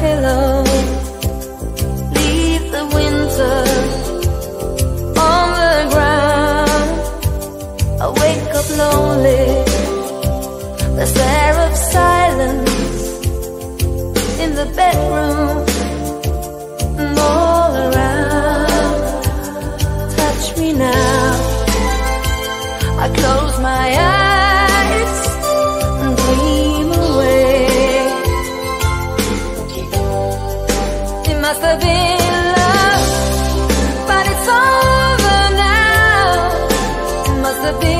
Hello, Leave the winter on the ground. I wake up lonely, the of silence in the bedroom all around. Touch me now. I close my eyes. must have been love, but it's over now. Must have been.